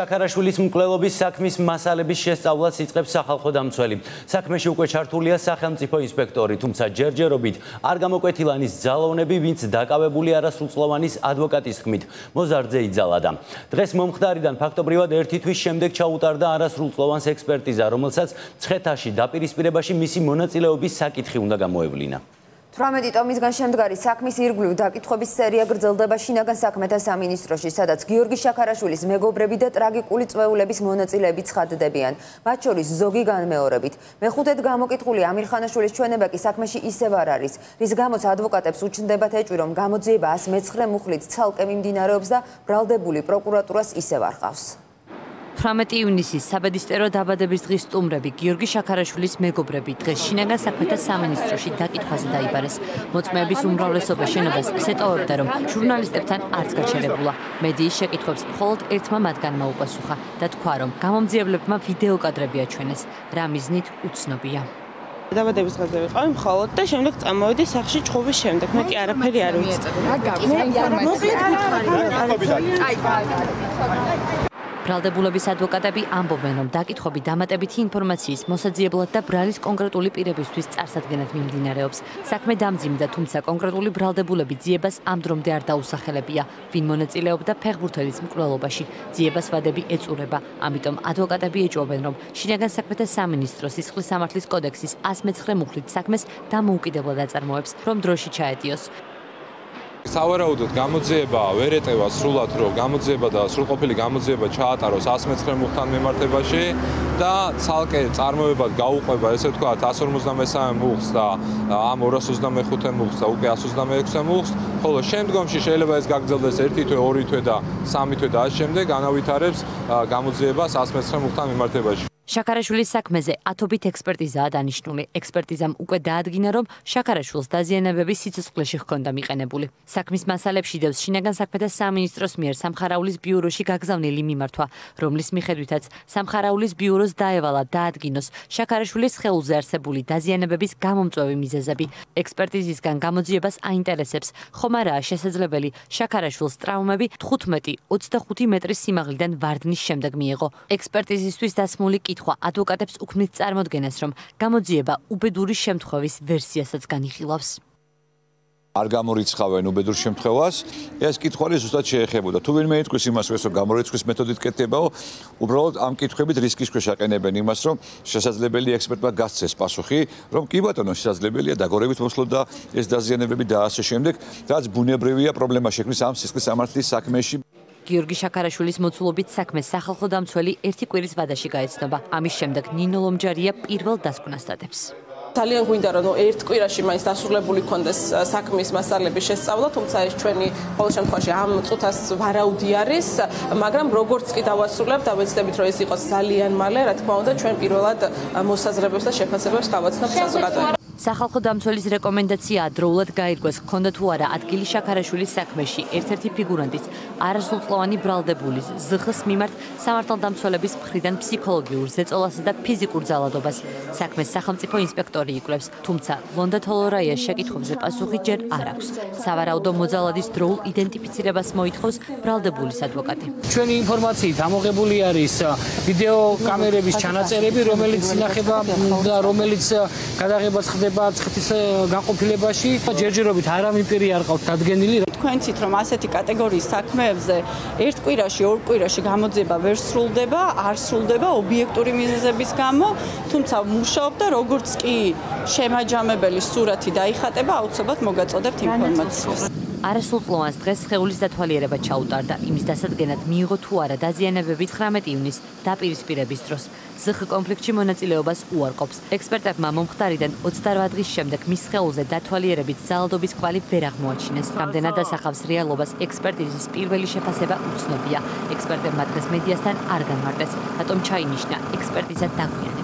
შაქარაშვილის მკვლელობის საქმის მასალების შესწავლას იწყებს სახალხო დამცველი. საქმეში უკვე ჩართულია სახელმწიფო ინსპექტორი, თუმცა ჯერჯერობით არ გამოკვეთილანის ძალოვნები, ვინც დაკავებული არასრულწლოვანის ადვოკატის თქმით, მოზარდზე იძალადა. დღეს მომხდარიდან ფაქტობრივად ერთი თვის შემდეგ ჩაუტარდა არასრულწლოვანს ექსპერტიზა, რომელსაც ცხეთაში დაპირისპირებაში მისი მონაწილეობის საკითხი უნდა გამოევლინა. 18 ტომისგან შემდგარი საქმის ირგვლივ დაკითხების სერია გრძელდება შინაგან საქმეთა სამინისტროში, სადაც გიორგი შაქარაშვილის მეგობრები და ტრაგიკული წვეულების მონაწილეები ცხადდებიან. მათ შორის ზოგი განმეორებით. მეხუთედ გამოკითხული ამირხანაშვილის ჩვენება კი საქმეში ისევ არ არის, რის გამოც ადვოკატებს უჩნდებათ ეჭვი, რომ გამოძიება 109 მუხლით ცალკე მიმდინარეობს და ბრალდებული პროკურატურას ისევ არ ყავს. 18 ივნისის საბედისწერო დაბადების დღის სტუმრები გიორგი შაქარაშვილის მეგობრები დღეს შინაგან საქმეთა სამინისტროში დაკითხვაზე დაიბარეს. მოწმეების უმრავლესობა შენობას ისე ტოვებდა, რომ ჟურნალისტებთან არც გაჩერებულა. მედიის შეკითხვებს მხოლოდ ერთმა მათგანმა უპასუხა და თქვა, რომ გამომძიებლებმა ვიდეო კადრები აჩვენეს. რა მიზნით უცნობია. დაბადების დღეზე ვიყავი მხოლოდ და შემდეგ წამოვედი სახში ჩხუბის შემდეგ. მე კი არაფერი არ ვიცი. რა გაქვს? მოკლედ გითხარი. აი, აი. ბრალდებულების ადვოკატები ამბობენ, რომ დაკითხვები დამატებითი ინფორმაციის მოსაძიებლად და ბრალის კონკრეტული პირებისთვის წარსადგენად მიმდინარეობს. საქმე დამძიმდა, თუმცა კონკრეტული ბრალდებულები ძიებას ამ დრომდე არ დაუსახელებია, ვინ მონაწილეობდა ფეხბურთელის მკვლელობაში. ძიებას ვადები ეწურება, ამიტომ ადვოკატები ეჭვობენ, რომ შინაგან საქმეთა სამინისტროს სისხლის სამართლის კოდექსის 119 მუხლით საქმეს დამოუკიდებლად აწარმოებს, რომ დროში ჩაეტიოს. სავარაუდოდ გამოძიება ვერ ეტევა სრულად რომ გამოძიება და სრულყოფილი გამოძიება ჩაატაროს 119 მუხთან მიმართებაში და ცალკე წარმოებად გაუყვება ესე ვთქვა 153 მუხს და ამ 225 მუხს და უკვე 126 მუხს. ხოლო შემდგომში შეიძლება ეს გაგრძელდეს ერთი თვე, ორი თვე და სამი თვე და ამ შემდეგ ანავითარებს გამოძიებას 119 მუხთან მიმართებაში შაქარაშვილის საქმეზე ათობით ექსპერტიზაა დანიშნული. ექსპერტიზამ უკვე დაადგინა, რომ შაქარაშვილს დაზიანებების სიცოცხლეში ჰქონდა მიყენებული. საქმის მასალებში დევს შინაგან საქმეთა სამინისტროს მიერ სამხარაულის ბიუროში გაგზავნილი მიმართვა, რომლის მიხედვითაც სამხარაულის ბიუროს დაევალა დაადგინოს შაქარაშვილის ხელზე არსებული დაზიანებების გამომწვევი მიზეზები. ექსპერტიზისგან გამოძიებას აინტერესებს, ხომ არაა შესაძლებელი შაქარაშვილს ტრავმები 15-25 მეტრის სიმაღლიდან ვარდნის შემდეგ მიიღო. ექსპერტიზისთვის დასმული კითხვა ადვოკატებს უქმნის წარმოქმნას, რომ გამოძიება უბედური შემთხვევის ვერსიასაც განიხილავს. არ გამორიცხავენ უბედურ შემთხვევას, ეს კითხვარი ზუსტად შეეხებოდა. თუ ვინმე ითქვის იმას, რომ გამორიცხვის მეთოდით კეთდებაო, უბრალოდ ამ კითხვებით რისკის ქვეშ აყენებენ იმას, რომ შესაძლებელი ექსპერტმა გასცეს პასუხი, რომ კი ბატონო, შესაძლებელია დაგორებით მოსლოდა ეს დაზიანებები და ასე შემდეგ, რაც ბუნებრივია პრობლემა შექმნის ამ სისხლის სამართლის საქმეში. გიორგი შაქარაშვილის მოცულობით საქმე სახალხო დამცველი ერთი კვირის ვადაში გაეცნობა. ამის შემდეგ ნინო ლომჯარია პირველ დასკვნას დადებს. ძალიან გვინდა რომ ერთ კვირაში მაინც დასრულებული კონდეს საქმის მასალების შესწავლა, თუმცა ეს ჩვენი ყოველ შემთხვევაში ამ წუთას ვარაუდი არის, მაგრამ როგორც კი დავასრულებ, დავეცდებით რომ ეს იყოს ძალიან მალე, რა თქმა უნდა, ჩვენ პირველად მოსაზრებებს და შეფასებებს გავაცნობთ საზოგადოებაში. სახალხო დამცველის რეკომენდაციაა დროულად გაირკვეს ქონდა თუ არა ადგილი შაქარაშვილის საქმეში. ერთ-ერთი ფიგურანტის არასრულწლოვანი ბრალდებულის ზხს მიმართ სამართალდამცველების მხრიდან ფსიქოლოგიურ ზეწოლასა და ფიზიკურ ძალადობას. საქმეს სახელმწიფო ინსპექტორი იკვლევს თუმცა ლონდა თოლორაია შეკითხვებზე პასუხი ჯერ არ აქვს. სავარაუდო მოძალადის დროულ იდენტიფიცირებას მოითხოვს ბრალდებულის ადვოკატი. ჩვენი ინფორმაციით ამოღებული არის ვიდეო კამერების ჩანაწერები რომელიც ინახება და რომელიც გადაღებას ხდება ხდება ცხეთის განყოფილებაში. ჯერჯერობით არამიპირი არ ყავთ დადგენილი თქვენცით რომ ასეთი კატეგორიის საქმეებზე ერთ კვირაში ორ კვირაში გამოძიება ვერ სრულდება არ სრულდება ობიექტური მიზეზების გამო თუმცა მუშაობდა როგორც კი შემაჯამებელი სურათი დაიხატება აუცილებლად მოგაწოდებთ ინფორმაციას არასრულწლოვანს დღეს ხეულის დათვალიერება ჩაუტარდა. იმის დასადგენად მიიღო თუ არა დაზიანებები 19 ივნის დაპირისპირების დროს. ზხ კონფლიქტში მონაწილეობას უარყოფს. ექსპერტებმა მომხდარიდან 28 დღის შემდეგ მის ხეულზე დათვალიერებით ძალადობის კვალი ვერ აღმოაჩინეს. რამდენად ასახავს რეალობას ექსპერტიზის პირველი შეფასება უცნობია. ექსპერტებმა დღეს მედიასთან არ განმარტეს რატომ ჩაინიშნა? ექსპერტიზა დაგვიანებით